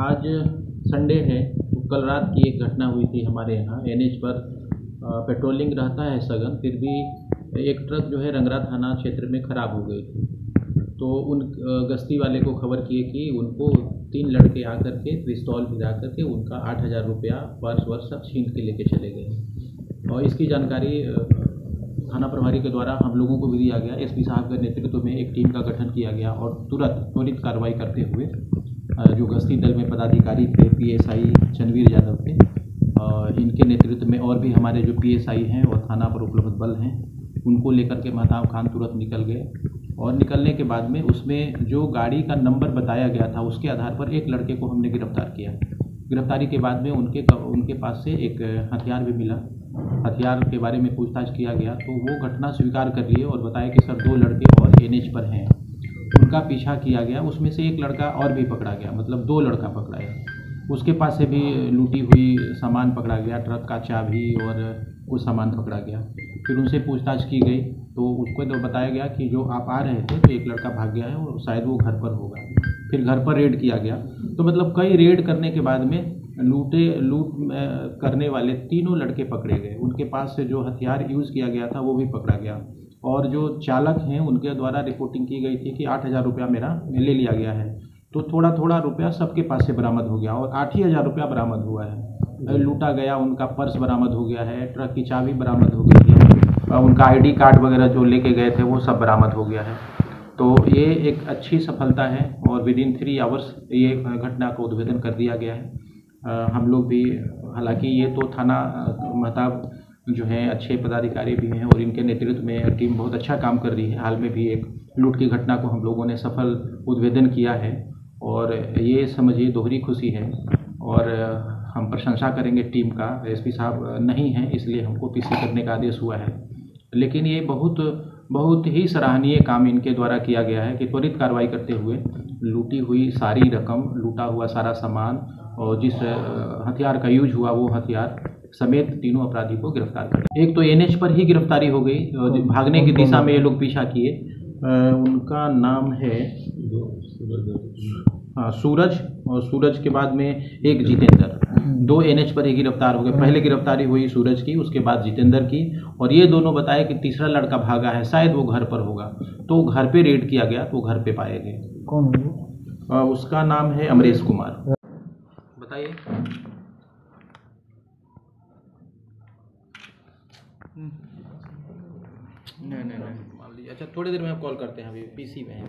आज संडे है तो कल रात की एक घटना हुई थी हमारे यहाँ। एनएच पर पेट्रोलिंग रहता है सघन, फिर भी एक ट्रक जो है रंगरा थाना क्षेत्र में ख़राब हो गई। थी तो उन गश्ती वाले को खबर किए कि उनको तीन लड़के आकर के पिस्तौल भिजा करके उनका आठ हज़ार रुपया पर्स वर्स सब छीन के लेके चले गए। और इसकी जानकारी थाना प्रभारी के द्वारा हम लोगों को भी दिया गया। एसपी साहब के नेतृत्व में एक टीम का गठन किया गया और तुरंत, त्वरित कार्रवाई करते हुए जो गश्ती दल में पदाधिकारी थे पीएसआई चनवीर यादव थे इनके नेतृत्व में और भी हमारे जो पीएसआई हैं और थाना पर उपलब्ध बल हैं, उनको लेकर के महताब खान तुरंत निकल गए। और निकलने के बाद में उसमें जो गाड़ी का नंबर बताया गया था, उसके आधार पर एक लड़के को हमने गिरफ़्तार किया। गिरफ्तारी के बाद में उनके उनके पास से एक हथियार भी मिला। हथियार के बारे में पूछताछ किया गया तो वो घटना स्वीकार कर लिए और बताया कि सर, दो लड़के और एनएच पर हैं। उनका पीछा किया गया, उसमें से एक लड़का और भी पकड़ा गया मतलब दो लड़का पकड़ा गया उसके पास से भी लूटी हुई सामान पकड़ा गया, ट्रक का चाबी और कुछ सामान पकड़ा गया। फिर उनसे पूछताछ की गई तो उसको तो बताया गया कि जो आप आ रहे थे तो एक लड़का भाग गया है और शायद वो घर पर होगा। फिर घर पर रेड किया गया। तो मतलब कई रेड करने के बाद में लूटे, लूट करने वाले तीनों लड़के पकड़े गए। उनके पास से जो हथियार यूज़ किया गया था, वो भी पकड़ा गया। और जो चालक हैं उनके द्वारा रिपोर्टिंग की गई थी कि आठ हज़ार रुपया मेरा ले लिया गया है। तो थोड़ा थोड़ा रुपया सबके पास से बरामद हो गया और आठ ही हज़ार रुपया बरामद हुआ है। लूटा गया उनका पर्स बरामद हो गया है ट्रक की चाबी बरामद हो गई है और उनका आईडी कार्ड वगैरह जो लेके गए थे वो सब बरामद हो गया है। तो ये एक अच्छी सफलता है और विद इन थ्री आवर्स ये घटना को उद्भेदन कर दिया गया है। अ, हम लोग भी हालाँकि ये तो थाना महताब जो हैं, अच्छे पदाधिकारी भी हैं और इनके नेतृत्व में टीम बहुत अच्छा काम कर रही है। हाल में भी एक लूट की घटना को हम लोगों ने सफल उद्भेदन किया है और ये समझिए दोहरी खुशी है और हम प्रशंसा करेंगे टीम का। एसपी साहब नहीं हैं, इसलिए हमको पीसी करने का आदेश हुआ है। लेकिन ये बहुत बहुत ही सराहनीय काम इनके द्वारा किया गया है कि त्वरित कार्रवाई करते हुए लूटी हुई सारी रकम, लूटा हुआ सारा सामान और जिस हथियार का यूज़ हुआ वो हथियार समेत तीनों अपराधी को गिरफ़्तार कर एक तो एनएच पर ही गिरफ्तारी हो गई भागने की दिशा में ये लोग पीछा किए। उनका नाम है हाँ सूरज और सूरज के बाद में एक जितेंद्र। दो एनएच पर ही गिरफ़्तार हो गए। पहले गिरफ्तारी हुई सूरज की उसके बाद जितेंद्र की और ये दोनों बताए कि तीसरा लड़का भागा है शायद वो घर पर होगा। तो घर पे रेड किया गया तो घर पे पाए गए। कौन उसका नाम है अमरीश कुमार। बताइए। हम्म। नहीं नहीं नहीं। मान लीजिए अच्छा थोड़ी देर में आप कॉल करते हैं अभी पीसी में है।